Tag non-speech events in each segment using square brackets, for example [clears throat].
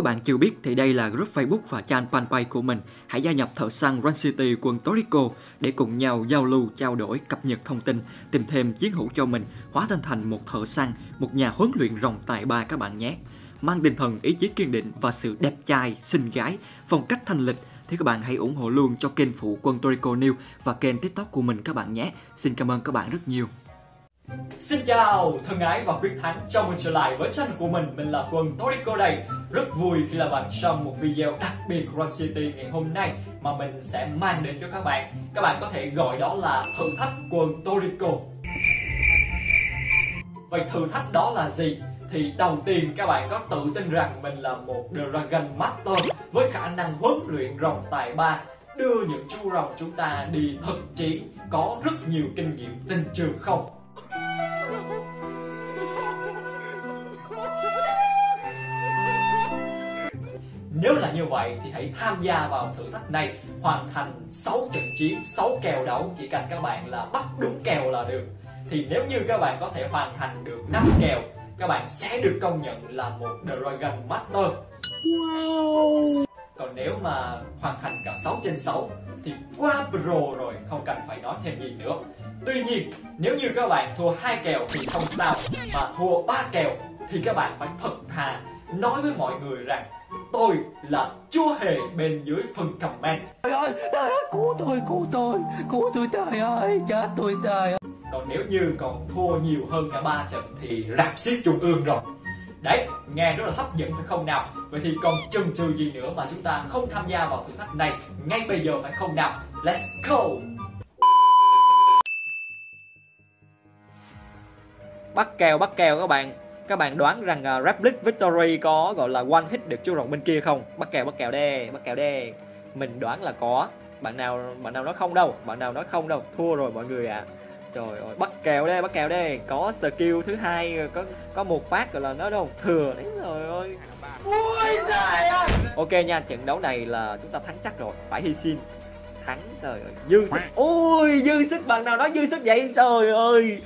Các bạn chưa biết thì đây là group Facebook và trang fanpage của mình. Hãy gia nhập thợ săn Run City quân Torico để cùng nhau giao lưu, trao đổi, cập nhật thông tin, tìm thêm chiến hữu cho mình, hóa thân thành một thợ săn, một nhà huấn luyện rồng tài ba các bạn nhé. Mang tinh thần ý chí kiên định và sự đẹp trai, xinh gái, phong cách thanh lịch thì các bạn hãy ủng hộ luôn cho kênh phụ quân Torico News và kênh TikTok của mình các bạn nhé. Xin cảm ơn các bạn rất nhiều. Xin chào thân ái và quyết thắng Chào mừng trở lại với channel của mình Mình là Quân Torico đây Rất vui khi là bạn trong một video đặc biệt Run City ngày hôm nay Mà mình sẽ mang đến cho các bạn Các bạn có thể gọi đó là thử thách Quân Torico Vậy thử thách đó là gì? Thì đầu tiên các bạn có tự tin rằng mình là một Dragon Master Với khả năng huấn luyện rồng tài ba, Đưa những chú rồng chúng ta đi thực chiến, Có rất nhiều kinh nghiệm, tinh trường không? Nếu là như vậy thì hãy tham gia vào thử thách này. Hoàn thành 6 trận chiến, 6 kèo đấu. Chỉ cần các bạn là bắt đúng kèo là được. Thì nếu như các bạn có thể hoàn thành được 5 kèo Các bạn sẽ được công nhận là một Dragon Master. Wow Còn nếu mà hoàn thành cả 6 trên 6 Thì quá pro rồi, không cần phải nói thêm gì nữa. Tuy nhiên, nếu như các bạn thua hai kèo thì không sao. Mà thua ba kèo thì các bạn phải thật thà nói với mọi người rằng tôi là chúa hề bên dưới phần comment. Trời ơi, trời ơi, cứu tôi, cứu tôi, cứu tôi trời ơi, chết tôi trời. Ơi Còn nếu như còn thua nhiều hơn cả ba trận thì rạp xiết trung ương rồi. Đấy, nghe rất là hấp dẫn phải không nào? Vậy thì còn chần chừ gì nữa mà chúng ta không tham gia vào thử thách này ngay bây giờ phải không nào? Let's go! Bắt kèo bắt kèo các bạn các bạn đoán rằng uh, Replic Victory có gọi là one hit được chú rồng bên kia không? Bắt kèo bắt kèo đê bắt kèo đê. Mình đoán là có. Bạn nào bạn nào nói không đâu bạn nào nói không đâu. Thua rồi mọi người ạ. À. trời ơi bắt kèo đê bắt kèo đê. Có skill thứ hai có có một phát gọi là nó đâu thừa đấy rồi ơi. Ôi trời ơi! Ok nha trận đấu này là chúng ta thắng chắc rồi. Phải hy sinh thắng trời ơi dư sức ôi dư sức bằng nào nói dư sức vậy? Trời ơi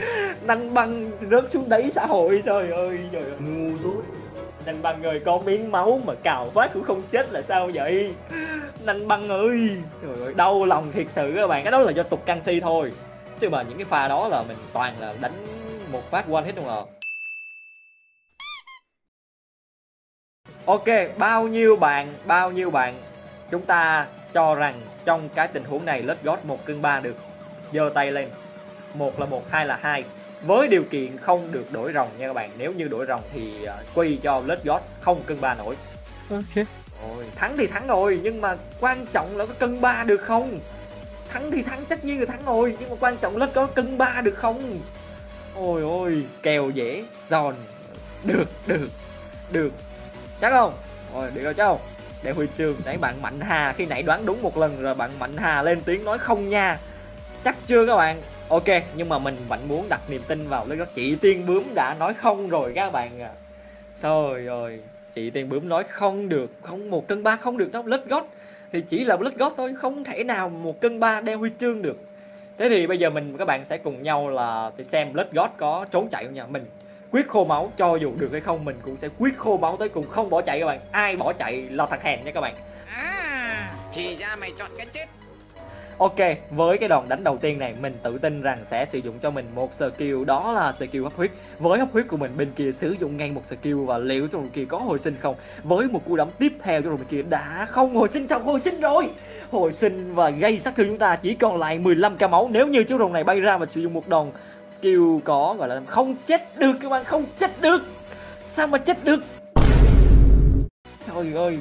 nanh băng rớt xuống đáy xã hội trời ơi trời ơi. Ngu dốt. Nanh băng ơi có miếng máu mà cào phát cũng không chết là sao vậy? Nanh băng ơi trời ơi đau lòng thiệt sự các bạn. Cái đó là do tục canxi thôi. Chứ mà những cái pha đó là mình toàn là đánh một phát one hit luôn rồi Ok, bao nhiêu bạn, bao nhiêu bạn? Chúng ta cho rằng trong cái tình huống này Let God một cân ba được giơ tay lên. Một là một hai là hai. Với điều kiện không được đổi rồng nha các bạn. Nếu như đổi rồng thì uh, quy cho Let God không cân ba nổi. Ok. Ôi, thắng thì thắng rồi nhưng mà quan trọng là có cân ba được không? Thắng thì thắng tất nhiên là thắng rồi nhưng mà quan trọng Let God cân ba được không? Ôi ôi kèo dễ giòn. Được được được. Chắc không? Rồi được rồi chứ không để huy chương. Để bạn mạnh hà, khi nãy đoán đúng một lần rồi, bạn mạnh hà lên tiếng nói không nha. Chắc chưa các bạn? Ok, nhưng mà mình vẫn muốn đặt niềm tin vào lấy chị tiên bướm đã nói không rồi các bạn à rồi rồi chị tiên bướm nói không được, không, một cân ba không được đâu lết gót thì chỉ là lết gót thôi, không thể nào một cân ba đeo huy chương được. Thế thì bây giờ mình, các bạn sẽ cùng nhau là xem lết gót có trốn chạy không nha. Mình quyết khô máu cho dù được hay không mình cũng sẽ quyết khô máu tới cùng không bỏ chạy các bạn. Ai bỏ chạy là thằng hèn nha các bạn. À thì ra mày chọn cái chết. Ok, với cái đòn đánh đầu tiên này mình tự tin rằng sẽ sử dụng cho mình một skill đó là skill hấp huyết. Với hấp huyết của mình bên kia sử dụng ngay một skill và liệu cho bên kia có hồi sinh không? Với một cú đấm tiếp theo cho bên kia đã không hồi sinh trong hồi sinh rồi. Hồi sinh và gây sát thương chúng ta chỉ còn lại 15k máu. Nếu như chú rồng này bay ra và sử dụng một đòn skill có, gọi là không chết được các bạn, không chết được. Sao mà chết được? Trời ơi,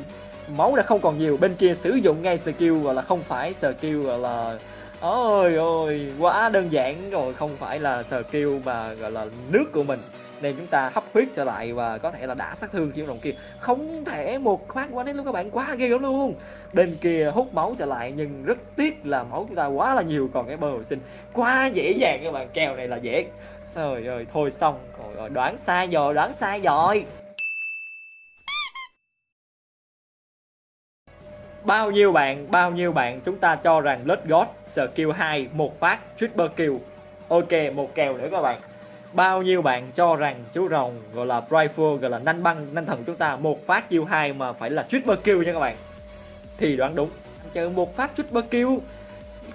máu đã không còn nhiều, bên kia sử dụng ngay skill, gọi là không phải skill, gọi là, ôi ôi, quá đơn giản rồi, không phải là skill mà, gọi là nước của mình nên chúng ta hấp huyết trở lại và có thể là đã sát thương chiêu đồng kia không thể một phát quá đến luôn các bạn quá ghê lắm luôn. Bên kia hút máu trở lại nhưng rất tiếc là máu chúng ta quá là nhiều, còn cái bơ hồi sinh quá dễ dàng. Các bạn kèo này là dễ. Trời ơi, thôi xong rồi đoán sai rồi, đoán sai rồi. Bao nhiêu bạn, bao nhiêu bạn chúng ta cho rằng Let God skill 2 một phát, triple kill. Ok, một kèo nữa các bạn bao nhiêu bạn cho rằng chú rồng, gọi là Brightful, gọi là nanh băng, nanh thần chúng ta, một phát chiêu hai mà phải là triple kill nha các bạn? Thì đoán đúng. Chờ một phát triple kill,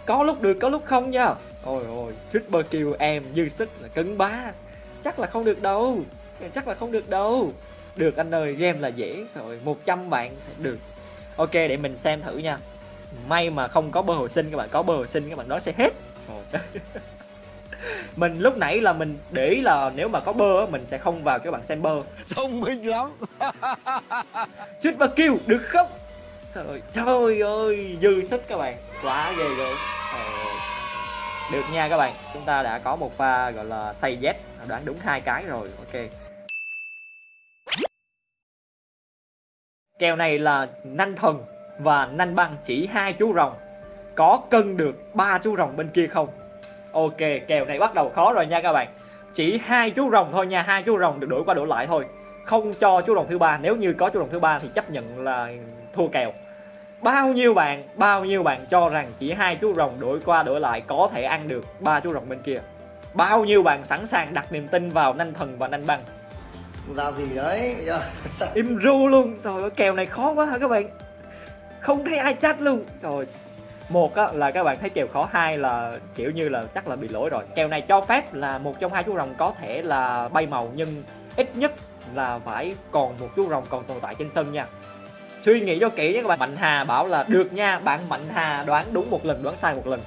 có lúc được, có lúc không nha. Ôi ôi, triple kill em dư sức là cứng bá. Chắc là không được đâu. Chắc là không được đâu. Được anh ơi, game là dễ rồi 100 bạn sẽ được. Ok, để mình xem thử nha. May mà không có bơ hồi sinh các bạn, có bơ hồi sinh các bạn nói sẽ hết. [laughs] mình lúc nãy là mình để ý là nếu mà có bơ á, mình sẽ không vào các bạn xem bơ Thông minh lắm. [laughs] Triple kill được không? Trời trời ơi dư sức các bạn. Quá ghê gớm. Ồ. được nha các bạn. Chúng ta đã có một pha gọi là say z đoán đúng hai cái rồi ok. Kèo này là nanh thần và nanh băng chỉ hai chú rồng. Có cân được ba chú rồng bên kia không ok kèo này bắt đầu khó rồi nha các bạn. Chỉ hai chú rồng thôi nha hai chú rồng được đổi qua đổi lại thôi. Không cho chú rồng thứ ba nếu như có chú rồng thứ ba thì chấp nhận là thua kèo. Bao nhiêu bạn bao nhiêu bạn cho rằng chỉ hai chú rồng đổi qua đổi lại có thể ăn được ba chú rồng bên kia? Bao nhiêu bạn sẵn sàng đặt niềm tin vào nanh thần và nanh băng? Làm gì đấy? Im ru luôn. Rồi cái kèo này khó quá hả các bạn? Không thấy ai chat luôn. Rồi một á, là các bạn thấy kèo khó hai là kiểu như là chắc là bị lỗi rồi. Kèo này cho phép là một trong hai chú rồng có thể là bay màu nhưng ít nhất là phải còn một chú rồng còn tồn tại trên sân nha. Suy nghĩ cho kỹ nhé các bạn. Mạnh hà bảo là được nha bạn mạnh hà đoán đúng một lần đoán sai một lần.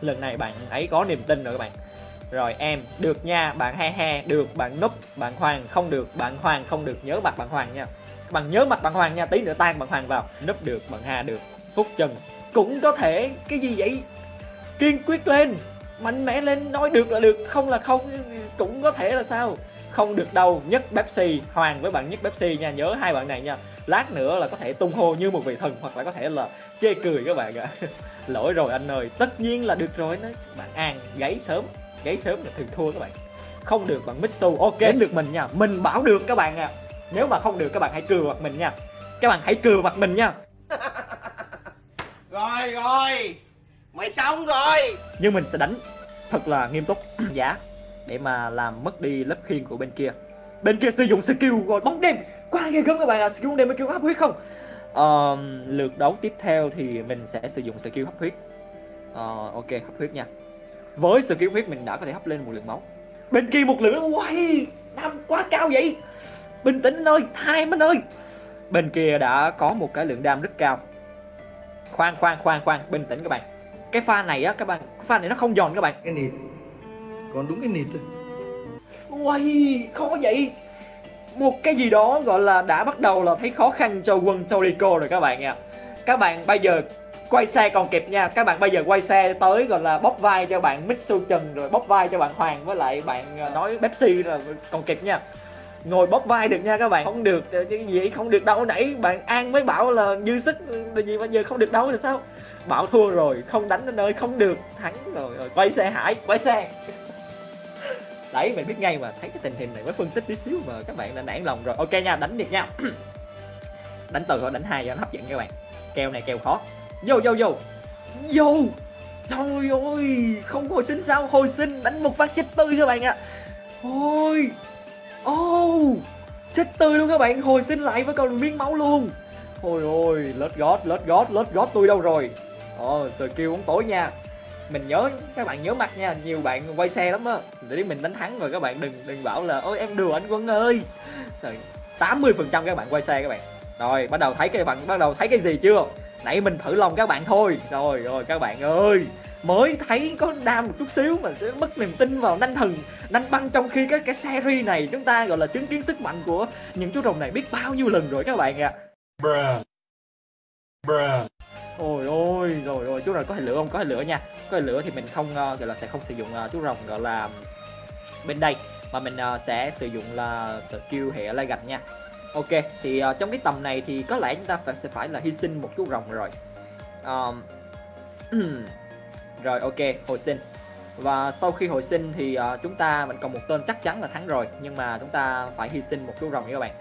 Lần này bạn ấy có niềm tin rồi các bạn. Rồi em được nha bạn he he được bạn núp bạn hoàng không được bạn hoàng không được nhớ mặt bạn hoàng nha. Các bạn nhớ mặt bạn hoàng nha tí nữa tan bạn hoàng vào. Núp được bạn hà được phúc trần cũng có thể cái gì vậy? Kiên quyết lên, mạnh mẽ lên, nói được là được, không là không, cũng có thể là sao? Không được đâu, nhất Pepsi, Hoàng với bạn nhất Pepsi nha, nhớ hai bạn này nha. Lát nữa là có thể tung hô như một vị thần, hoặc là có thể là chê cười các bạn ạ. [laughs] Lỗi rồi anh ơi, tất nhiên là được rồi nói bạn An gáy sớm gáy sớm là thường thua các bạn. Không được bạn Mitsu, ok, đến được mình nha. Mình bảo được các bạn à nếu mà không được các bạn hãy cười mặt mình nha. Các bạn hãy cười mặt mình nha. [laughs] Rồi rồi. Mày xong rồi. Nhưng mình sẽ đánh. Thật là nghiêm túc [clears throat] giá để mà làm mất đi lớp khiên của bên kia. Bên kia sử dụng skill rồi bóng đêm. Quá ghê gớm các bạn ạ skill bóng đêm skill hấp huyết không? Ờ, lượt đấu tiếp theo thì mình sẽ sử dụng skill hấp huyết. Uh, ok hấp huyết nha. Với skill huyết mình đã có thể hấp lên một lượng máu. Bên kia một lượng quay đam quá cao vậy. Bình tĩnh anh ơi hai anh ơi. Bên kia đã có một cái lượng đam rất cao khoan khoan khoan khoan bình tĩnh các bạn. Cái pha này á các bạn cái pha này nó không giòn các bạn. Cái nịt. Còn đúng cái nịt thôi. Uầy, khó vậy. Một cái gì đó gọi là đã bắt đầu là thấy khó khăn cho quân Toriko rồi các bạn nha Các bạn bây giờ quay xe còn kịp nha. Các bạn bây giờ quay xe tới gọi là bóc vai cho bạn Mitsu Trần Rồi bóc vai cho bạn Hoàng với lại bạn ờ, nói Pepsi là còn kịp nha Ngồi bóp vai được nha các bạn. Không được, cái gì không được đâu. Nãy bạn An mới bảo là dư sức Là gì bây giờ không được đâu là sao? Bảo thua rồi, không đánh đến nơi, không được. Thắng rồi, rồi quay xe Hải, quay xe. [laughs] Đấy mình biết ngay mà thấy cái tình hình này mới phân tích tí xíu mà các bạn đã nản lòng rồi. Ok nha đánh được nha. [clears throat] Đánh từ thôi đánh hai cho nó hấp dẫn các bạn. Kèo này kèo khó. Vô vô vô. Vô. Trời ơi không hồi sinh sao? Hồi sinh đánh một phát chết tươi các bạn ạ. Ôi oh chết tươi luôn các bạn. Hồi sinh lại với còn miếng máu luôn. Ôi ôi, lết gót lết gót lết gót tôi đâu rồi. Ờ, Ồ skill bóng tối nha. Mình nhớ, các bạn nhớ mặt nha, nhiều bạn quay xe lắm á. Để mình đánh thắng rồi các bạn đừng đừng bảo là, ôi, em đùa anh quân ơi. Tám 80 phần trăm các bạn quay xe các bạn. Rồi, bắt đầu thấy cái bạn, bắt đầu thấy cái gì chưa? Nãy mình thử lòng các bạn thôi. Rồi rồi, các bạn ơi mới thấy có đam một chút xíu mà sẽ mất niềm tin vào nanh thần nanh băng trong khi cái cái series này chúng ta gọi là chứng kiến sức mạnh của những chú rồng này biết bao nhiêu lần rồi các bạn ạ. Ôi ôi rồi rồi chú rồng có thể lửa không? Có thể lửa nha. Có thể lửa thì mình không ờ, gọi là sẽ không sử dụng ờ, chú rồng gọi là bên đây mà mình ờ, sẽ sử dụng là skill hệ lai gạch nha. Ok thì ờ, trong cái tầm này thì có lẽ chúng ta phải sẽ phải là hy sinh một chú rồng rồi. Ờm, [clears throat] rồi ok hồi sinh. Và sau khi hồi sinh thì uh, chúng ta vẫn còn một tên chắc chắn là thắng rồi nhưng mà chúng ta phải hy sinh một chú rồng nha các bạn.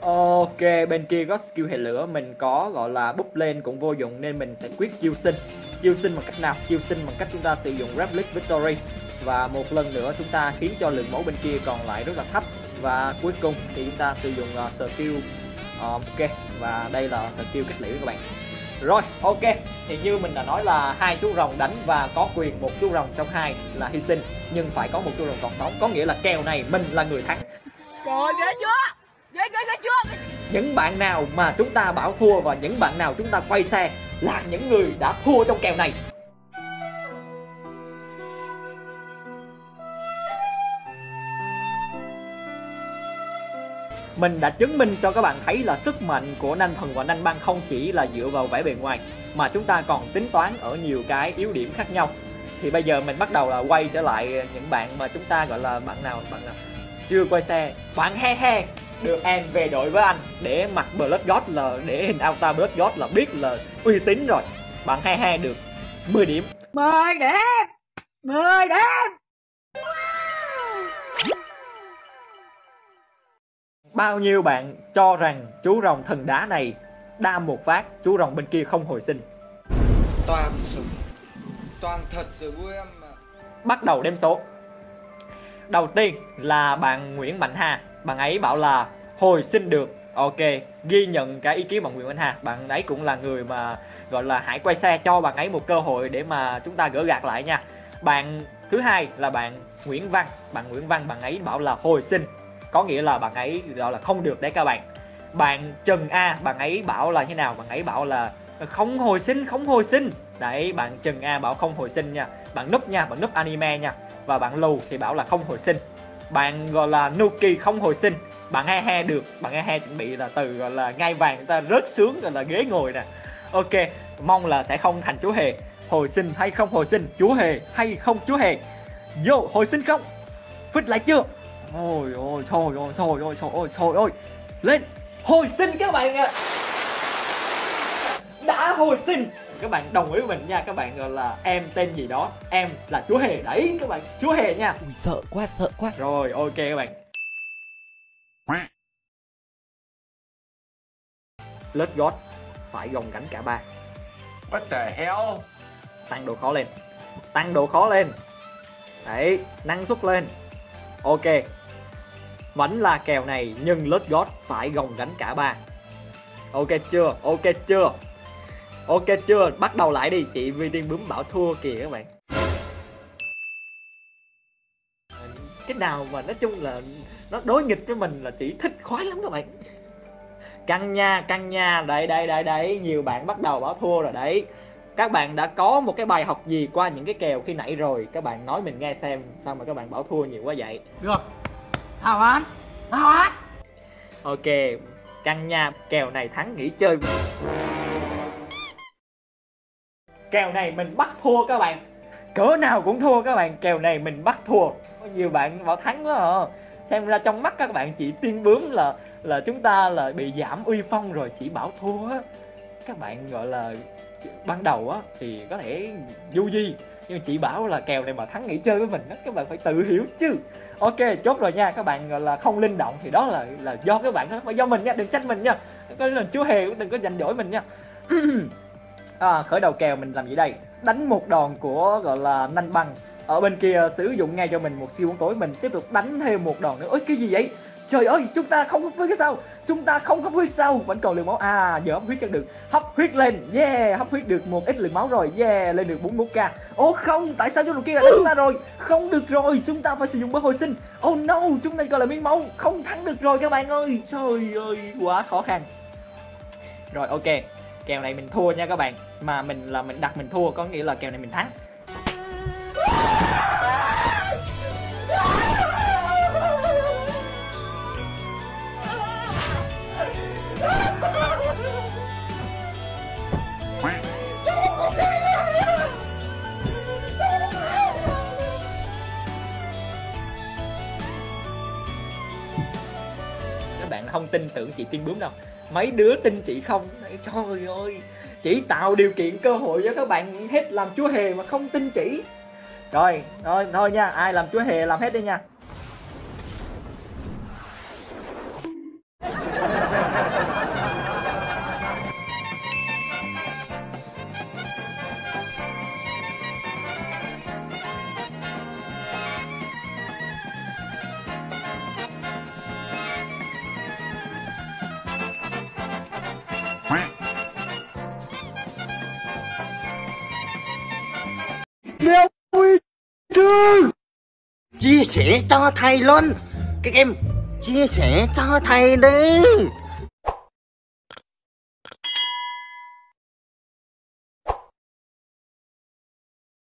Ok, bên kia có skill hệ lửa mình có gọi là búp lên cũng vô dụng nên mình sẽ quyết chiêu sinh. Chiêu sinh bằng cách nào? Chiêu sinh bằng cách chúng ta sử dụng Replic Victory. Và một lần nữa chúng ta khiến cho lượng máu bên kia còn lại rất là thấp. Và cuối cùng thì chúng ta sử dụng uh, skill uh, ok và đây là skill cách liễu các bạn rồi ok. Thì như mình đã nói là hai chú rồng đánh và có quyền một chú rồng trong hai là hy sinh nhưng phải có một chú rồng còn sống. Có nghĩa là kèo này mình là người thắng. Trời ghê chưa? Ghê ghê ghê chưa? Những bạn nào mà chúng ta bảo thua và những bạn nào chúng ta quay xe là những người đã thua trong kèo này mình đã chứng minh cho các bạn thấy là sức mạnh của nanh thần và nanh băng không chỉ là dựa vào vẻ bề ngoài, mà chúng ta còn tính toán ở nhiều cái yếu điểm khác nhau. Thì bây giờ mình bắt đầu là quay trở lại những bạn mà chúng ta gọi là bạn nào bạn nào? Chưa quay xe. Bạn he he được em về đội với anh để mặc Blood God là để hình avatar Blood God là biết là uy tín rồi. Bạn he he được 10 điểm. 10 điểm 10 điểm Bao nhiêu bạn cho rằng chú rồng thần đá này đam một phát chú rồng bên kia không hồi sinh? Toàn sự toàn thật rồi vui em mà bắt đầu đếm số. Đầu tiên là bạn Nguyễn Mạnh Hà. Bạn ấy bảo là hồi sinh được. Ok ghi nhận cái ý kiến bạn Nguyễn Mạnh Hà. Bạn ấy cũng là người mà gọi là hãy quay xe cho bạn ấy một cơ hội để mà chúng ta gỡ gạt lại nha. Bạn thứ hai là bạn Nguyễn Văn. Bạn Nguyễn Văn bạn ấy bảo là hồi sinh có nghĩa là bạn ấy gọi là không được đấy các bạn. Bạn Trần A, bạn ấy bảo là như nào? Bạn ấy bảo là không hồi sinh, không hồi sinh. Đấy, bạn Trần A bảo không hồi sinh nha. Bạn núp nha, bạn núp anime nha. Và bạn Lù thì bảo là không hồi sinh. Bạn gọi là Nuki không hồi sinh. Bạn he he được. Bạn he he chuẩn bị là từ gọi là ngai vàng, người ta rớt xuống gọi là ghế ngồi nè. Ok, mong là sẽ không thành chú hề. Hồi sinh hay không hồi sinh? Chú hề hay không chú hề? Vô, hồi sinh không? Phích lại chưa? Ôi ôi trời ơi trời ơi trời ơi trời ơi lên hồi sinh các bạn ạ đã hồi sinh các bạn đồng ý với mình nha các bạn gọi là em tên gì đó em là chú hề đấy các bạn chú hề nha Ui, sợ quá sợ quá rồi ok các bạn Let God phải gồng gánh cả ba What the hell tăng độ khó lên tăng độ khó lên đấy năng suất lên ok vẫn là kèo này nhưng Let gót phải gồng gánh cả ba. Ok chưa? Ok chưa? Ok chưa? Bắt đầu lại đi, chị Vi Tiên bướm bảo thua kìa các bạn. Cái nào mà nói chung là nó đối nghịch với mình là chị thích khoái lắm các bạn. Căng nha căng nha. Đấy đấy đấy đấy nhiều bạn bắt đầu bảo thua rồi đấy. Các bạn đã có một cái bài học gì qua những cái kèo khi nãy rồi? Các bạn nói mình nghe xem sao mà các bạn bảo thua nhiều quá vậy. Được. Hào an Hào an ok căn nha, kèo này thắng nghỉ chơi. Kèo này mình bắt thua các bạn. Cỡ nào cũng thua các bạn, kèo này mình bắt thua. Có nhiều bạn bảo thắng quá à. Xem ra trong mắt các bạn chỉ tiên bướm là là chúng ta là bị giảm uy phong rồi, chỉ bảo thua á. Các bạn gọi là, ban đầu á, thì có thể du di nhưng chị bảo là kèo này mà thắng nghỉ chơi với mình đó các bạn phải tự hiểu chứ. Ok chốt rồi nha các bạn gọi là không linh động thì đó là là do các bạn thôi phải do mình nha đừng trách mình nha. Có lần chú hề cũng đừng có giành dỗi mình nha. [clears throat] À, khởi đầu kèo mình làm gì đây? Đánh một đòn của gọi là nanh băng. Ở bên kia sử dụng ngay cho mình một siêu bóng tối mình tiếp tục đánh thêm một đòn nữa. Ôi cái gì vậy? Trời ơi chúng ta không hấp huyết sao? Chúng ta không hấp huyết sao? Vẫn còn lượng máu. À giờ hấp huyết cho được. Hấp huyết lên. Yeah hấp huyết được một ít lượng máu rồi. Yeah lên được 41 k ô không tại sao chú kia lại đánh ta rồi? Không được rồi chúng ta phải sử dụng bớt hồi sinh. Oh no chúng ta gọi là miếng máu. Không thắng được rồi các bạn ơi. Trời ơi quá khó khăn. Rồi ok. Kèo này mình thua nha các bạn. Mà mình là mình đặt mình thua có nghĩa là kèo này mình thắng không tin tưởng chị tiên bướm đâu. Mấy đứa tin chị không? Trời ơi chỉ tạo điều kiện cơ hội cho các bạn hết làm chúa hề mà không tin chỉ rồi, thôi thôi nha, ai làm chúa hề làm hết đi nha. Chia sẻ cho thầy luôn các em chia sẻ cho thầy đi